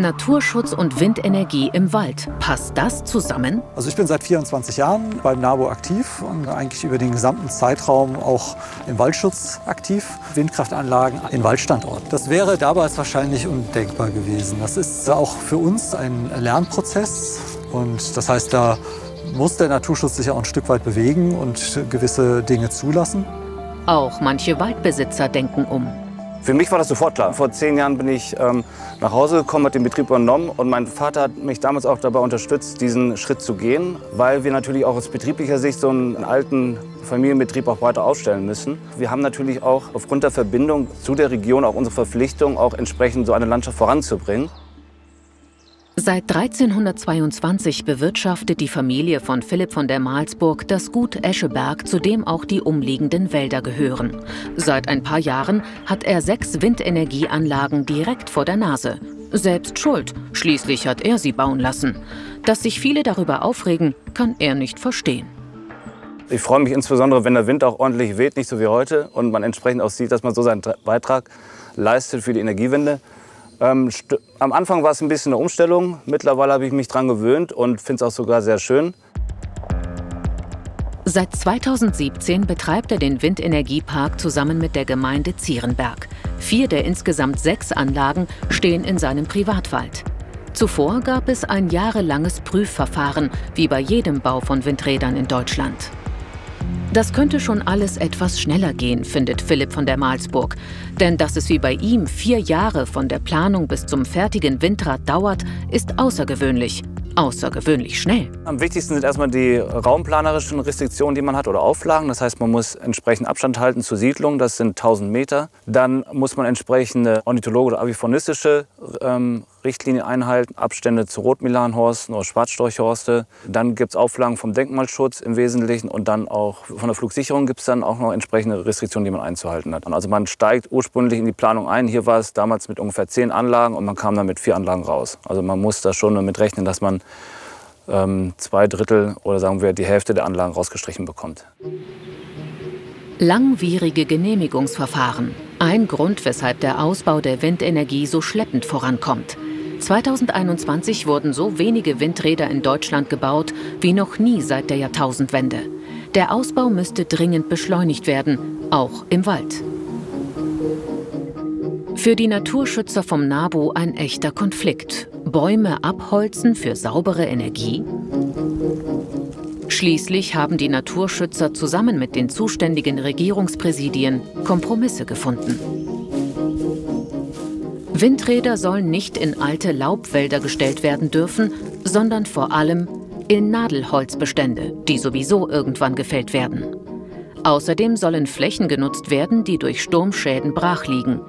Naturschutz und Windenergie im Wald. Passt das zusammen? Also ich bin seit 24 Jahren beim NABU aktiv und eigentlich über den gesamten Zeitraum auch im Waldschutz aktiv. Windkraftanlagen in Waldstandorten. Das wäre damals wahrscheinlich undenkbar gewesen. Das ist auch für uns ein Lernprozess und das heißt, da muss der Naturschutz sich auch ein Stück weit bewegen und gewisse Dinge zulassen. Auch manche Waldbesitzer denken um. Für mich war das sofort klar. Vor zehn Jahren bin ich ähm, nach Hause gekommen, habe den Betrieb übernommen und mein Vater hat mich damals auch dabei unterstützt, diesen Schritt zu gehen, weil wir natürlich auch aus betrieblicher Sicht so einen alten Familienbetrieb auch weiter aufstellen müssen. Wir haben natürlich auch aufgrund der Verbindung zu der Region auch unsere Verpflichtung, auch entsprechend so eine Landschaft voranzubringen. Seit 1322 bewirtschaftet die Familie von Philipp von der Malsburg das Gut Escheberg, zu dem auch die umliegenden Wälder gehören. Seit ein paar Jahren hat er sechs Windenergieanlagen direkt vor der Nase. Selbst schuld, schließlich hat er sie bauen lassen. Dass sich viele darüber aufregen, kann er nicht verstehen. Ich freue mich insbesondere, wenn der Wind auch ordentlich weht, nicht so wie heute, und man entsprechend auch sieht, dass man so seinen Beitrag leistet für die Energiewende. Ähm, am Anfang war es ein bisschen eine Umstellung. Mittlerweile habe ich mich daran gewöhnt und finde es auch sogar sehr schön. Seit 2017 betreibt er den Windenergiepark zusammen mit der Gemeinde Zierenberg. Vier der insgesamt sechs Anlagen stehen in seinem Privatwald. Zuvor gab es ein jahrelanges Prüfverfahren, wie bei jedem Bau von Windrädern in Deutschland. Das könnte schon alles etwas schneller gehen, findet Philipp von der Malsburg. Denn dass es wie bei ihm vier Jahre von der Planung bis zum fertigen Windrad dauert, ist außergewöhnlich außergewöhnlich schnell. Am wichtigsten sind erstmal die raumplanerischen Restriktionen, die man hat oder Auflagen. Das heißt, man muss entsprechend Abstand halten zur Siedlung, das sind 1000 Meter. Dann muss man entsprechende ornithologische oder aviphonistische ähm, Richtlinien einhalten, Abstände zu Rotmilanhorsten oder Schwarzstorchhorste. Dann gibt es Auflagen vom Denkmalschutz im Wesentlichen und dann auch von der Flugsicherung gibt es dann auch noch entsprechende Restriktionen, die man einzuhalten hat. Also man steigt ursprünglich in die Planung ein. Hier war es damals mit ungefähr zehn Anlagen und man kam dann mit vier Anlagen raus. Also man muss da schon damit rechnen, dass man ähm, zwei Drittel oder sagen wir die Hälfte der Anlagen rausgestrichen bekommt. Langwierige Genehmigungsverfahren. Ein Grund, weshalb der Ausbau der Windenergie so schleppend vorankommt. 2021 wurden so wenige Windräder in Deutschland gebaut wie noch nie seit der Jahrtausendwende. Der Ausbau müsste dringend beschleunigt werden, auch im Wald. Für die Naturschützer vom NABU ein echter Konflikt. Bäume abholzen für saubere Energie? Schließlich haben die Naturschützer zusammen mit den zuständigen Regierungspräsidien Kompromisse gefunden. Windräder sollen nicht in alte Laubwälder gestellt werden dürfen, sondern vor allem in Nadelholzbestände, die sowieso irgendwann gefällt werden. Außerdem sollen Flächen genutzt werden, die durch Sturmschäden brach liegen.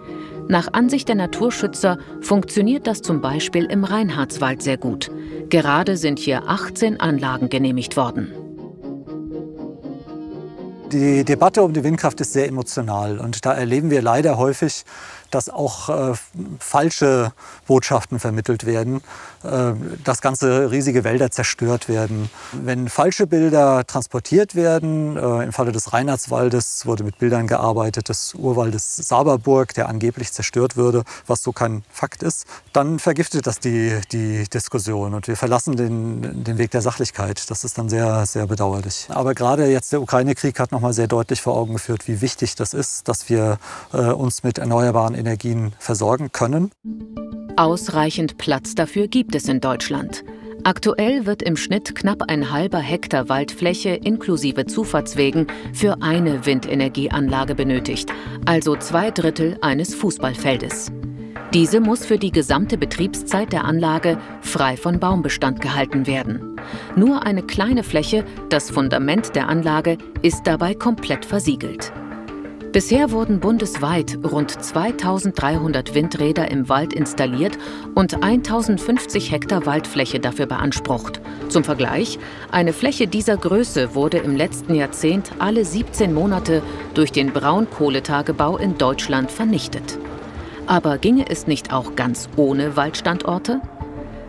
Nach Ansicht der Naturschützer funktioniert das zum Beispiel im Reinhardswald sehr gut. Gerade sind hier 18 Anlagen genehmigt worden. Die Debatte um die Windkraft ist sehr emotional und da erleben wir leider häufig, dass auch äh, falsche Botschaften vermittelt werden, äh, dass ganze riesige Wälder zerstört werden. Wenn falsche Bilder transportiert werden, äh, im Falle des Reinhardswaldes wurde mit Bildern gearbeitet des Urwaldes Saberburg, der angeblich zerstört würde, was so kein Fakt ist, dann vergiftet das die, die Diskussion und wir verlassen den, den Weg der Sachlichkeit. Das ist dann sehr, sehr bedauerlich. Aber gerade jetzt der Ukraine-Krieg hat noch mal sehr deutlich vor Augen geführt, wie wichtig das ist, dass wir äh, uns mit erneuerbaren Energien versorgen können. Ausreichend Platz dafür gibt es in Deutschland. Aktuell wird im Schnitt knapp ein halber Hektar Waldfläche inklusive Zufahrtswegen für eine Windenergieanlage benötigt, also zwei Drittel eines Fußballfeldes. Diese muss für die gesamte Betriebszeit der Anlage frei von Baumbestand gehalten werden. Nur eine kleine Fläche, das Fundament der Anlage, ist dabei komplett versiegelt. Bisher wurden bundesweit rund 2300 Windräder im Wald installiert und 1050 Hektar Waldfläche dafür beansprucht. Zum Vergleich, eine Fläche dieser Größe wurde im letzten Jahrzehnt alle 17 Monate durch den Braunkohletagebau in Deutschland vernichtet. Aber ginge es nicht auch ganz ohne Waldstandorte?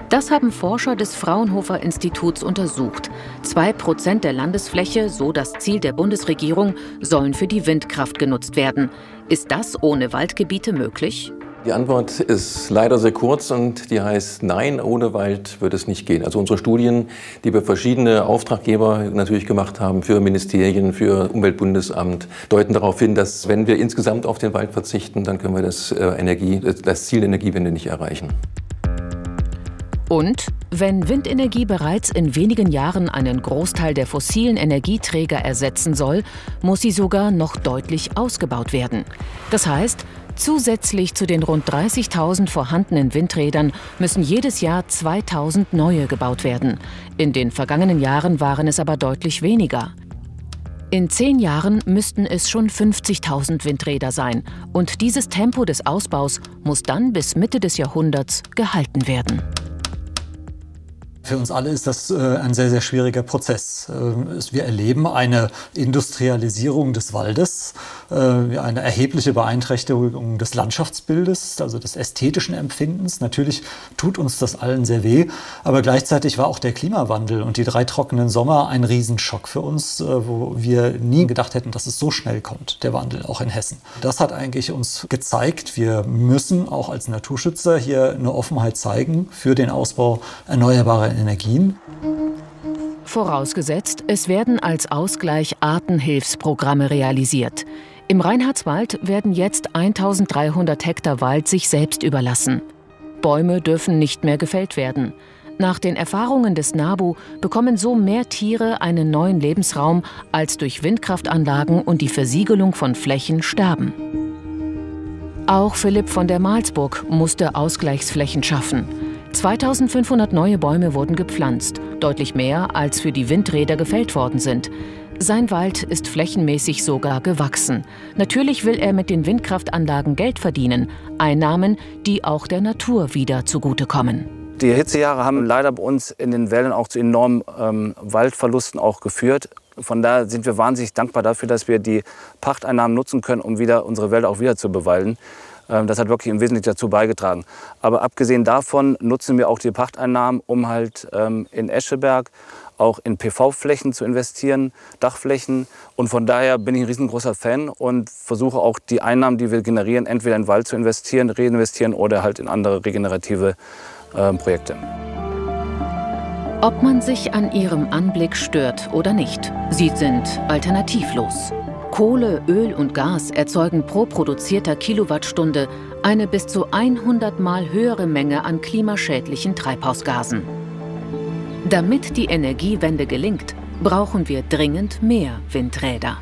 Das haben Forscher des Fraunhofer Instituts untersucht. Zwei Prozent der Landesfläche, so das Ziel der Bundesregierung, sollen für die Windkraft genutzt werden. Ist das ohne Waldgebiete möglich? Die Antwort ist leider sehr kurz und die heißt Nein, ohne Wald wird es nicht gehen. Also unsere Studien, die wir verschiedene Auftraggeber natürlich gemacht haben für Ministerien, für Umweltbundesamt, deuten darauf hin, dass wenn wir insgesamt auf den Wald verzichten, dann können wir das, äh, Energie, das Ziel der Energiewende nicht erreichen. Und wenn Windenergie bereits in wenigen Jahren einen Großteil der fossilen Energieträger ersetzen soll, muss sie sogar noch deutlich ausgebaut werden. Das heißt, Zusätzlich zu den rund 30.000 vorhandenen Windrädern müssen jedes Jahr 2.000 neue gebaut werden. In den vergangenen Jahren waren es aber deutlich weniger. In zehn Jahren müssten es schon 50.000 Windräder sein. Und dieses Tempo des Ausbaus muss dann bis Mitte des Jahrhunderts gehalten werden. Für uns alle ist das äh, ein sehr, sehr schwieriger Prozess. Äh, wir erleben eine Industrialisierung des Waldes, äh, eine erhebliche Beeinträchtigung des Landschaftsbildes, also des ästhetischen Empfindens. Natürlich tut uns das allen sehr weh, aber gleichzeitig war auch der Klimawandel und die drei trockenen Sommer ein Riesenschock für uns, wo wir nie gedacht hätten, dass es so schnell kommt, der Wandel, auch in Hessen. Das hat eigentlich uns gezeigt, wir müssen auch als Naturschützer hier eine Offenheit zeigen für den Ausbau erneuerbarer Energien. Vorausgesetzt, es werden als Ausgleich Artenhilfsprogramme realisiert. Im Reinhardswald werden jetzt 1300 Hektar Wald sich selbst überlassen. Bäume dürfen nicht mehr gefällt werden. Nach den Erfahrungen des NABU bekommen so mehr Tiere einen neuen Lebensraum, als durch Windkraftanlagen und die Versiegelung von Flächen sterben. Auch Philipp von der Malsburg musste Ausgleichsflächen schaffen. 2500 neue Bäume wurden gepflanzt, deutlich mehr als für die Windräder gefällt worden sind. Sein Wald ist flächenmäßig sogar gewachsen. Natürlich will er mit den Windkraftanlagen Geld verdienen, Einnahmen, die auch der Natur wieder zugutekommen. Die Hitzejahre haben leider bei uns in den Wäldern auch zu enormen ähm, Waldverlusten auch geführt. Von daher sind wir wahnsinnig dankbar dafür, dass wir die Pachteinnahmen nutzen können, um wieder unsere Wälder auch wieder zu bewalden. Ähm, das hat wirklich im Wesentlichen dazu beigetragen. Aber abgesehen davon nutzen wir auch die Pachteinnahmen, um halt ähm, in Escheberg auch in PV-Flächen zu investieren, Dachflächen. Und von daher bin ich ein riesengroßer Fan und versuche auch die Einnahmen, die wir generieren, entweder in Wald zu investieren, reinvestieren oder halt in andere regenerative äh, Projekte. Ob man sich an ihrem Anblick stört oder nicht, sie sind alternativlos. Kohle, Öl und Gas erzeugen pro produzierter Kilowattstunde eine bis zu 100 Mal höhere Menge an klimaschädlichen Treibhausgasen. Damit die Energiewende gelingt, brauchen wir dringend mehr Windräder.